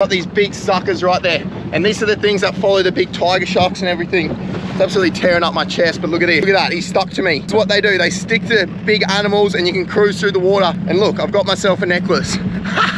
Got these big suckers right there. And these are the things that follow the big tiger sharks and everything. It's absolutely tearing up my chest, but look at this. Look at that, he's stuck to me. It's what they do. They stick to big animals and you can cruise through the water. And look, I've got myself a necklace.